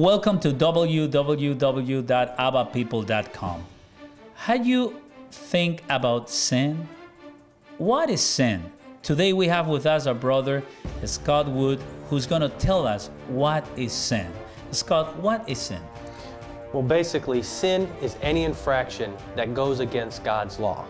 Welcome to www.abbapeople.com. How do you think about sin? What is sin? Today we have with us our brother Scott Wood, who's going to tell us what is sin. Scott, what is sin? Well, basically, sin is any infraction that goes against God's law.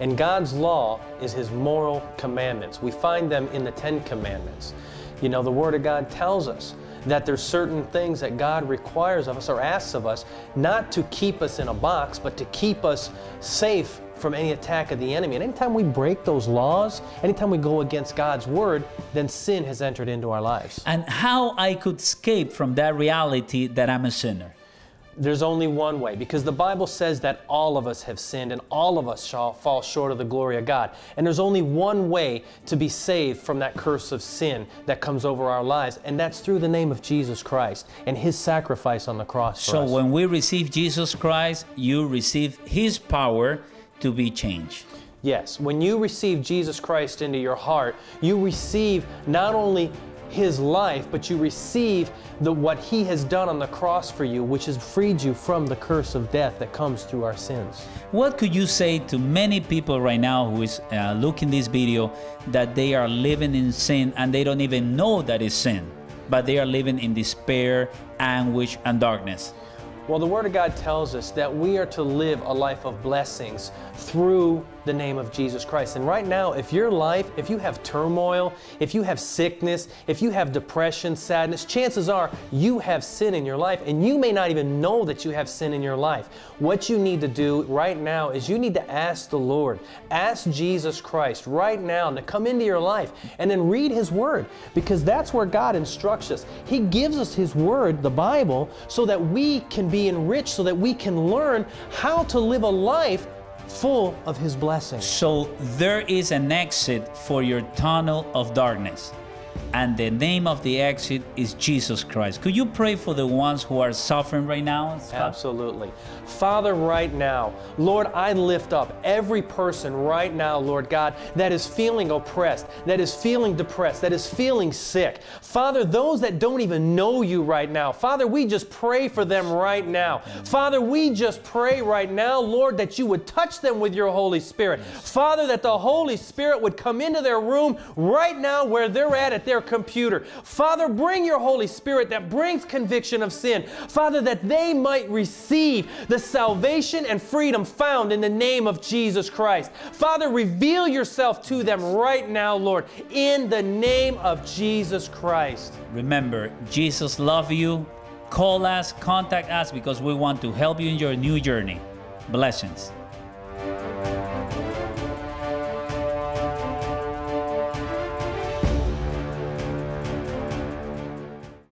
And God's law is His moral commandments. We find them in the Ten Commandments. You know, the Word of God tells us that there's certain things that God requires of us or asks of us, not to keep us in a box, but to keep us safe from any attack of the enemy. And anytime we break those laws, anytime we go against God's word, then sin has entered into our lives. And how I could escape from that reality that I'm a sinner? There's only one way because the Bible says that all of us have sinned and all of us shall fall short of the glory of God. And there's only one way to be saved from that curse of sin that comes over our lives, and that's through the name of Jesus Christ and His sacrifice on the cross. So us. when we receive Jesus Christ, you receive His power to be changed. Yes, when you receive Jesus Christ into your heart, you receive not only his life, but you receive the, what he has done on the cross for you, which has freed you from the curse of death that comes through our sins. What could you say to many people right now who is uh, looking this video that they are living in sin and they don't even know that is sin, but they are living in despair, anguish, and darkness? Well, the Word of God tells us that we are to live a life of blessings through the name of Jesus Christ. And right now, if your life, if you have turmoil, if you have sickness, if you have depression, sadness, chances are you have sin in your life and you may not even know that you have sin in your life. What you need to do right now is you need to ask the Lord, ask Jesus Christ right now to come into your life and then read His Word because that's where God instructs us. He gives us His Word, the Bible, so that we can be enriched, so that we can learn how to live a life full of His blessings. So there is an exit for your tunnel of darkness. And the name of the exit is Jesus Christ. Could you pray for the ones who are suffering right now? Scott? Absolutely. Father, right now, Lord, I lift up every person right now, Lord God, that is feeling oppressed, that is feeling depressed, that is feeling sick. Father, those that don't even know you right now, Father, we just pray for them right now. Father, we just pray right now, Lord, that you would touch them with your Holy Spirit. Father, that the Holy Spirit would come into their room right now where they're at at their computer. Father, bring your Holy Spirit that brings conviction of sin. Father, that they might receive the salvation and freedom found in the name of Jesus Christ. Father, reveal yourself to them right now, Lord, in the name of Jesus Christ. Remember, Jesus loves you. Call us, contact us because we want to help you in your new journey. Blessings.